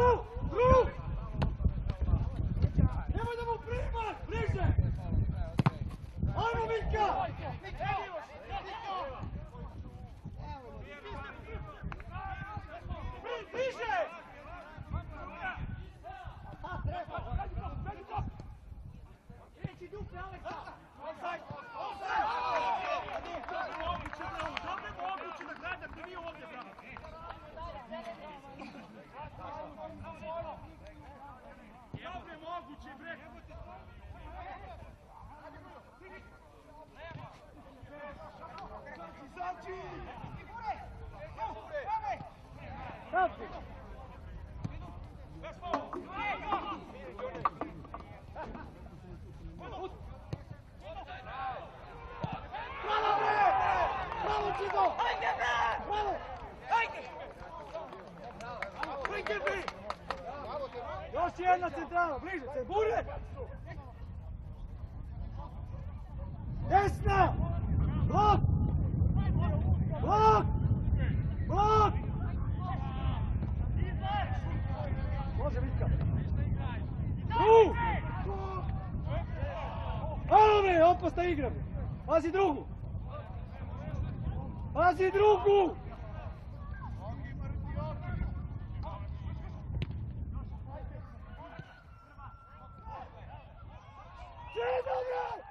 Tu! Nemoj da mu primaš, bliže! Ajmo, Miljka! Bliže! Bravo, bre! Bravo, Još jedna centrala, bliže se, bure! Bre, opasta igra. Pazi drugu! Pazi drugu! Dobro!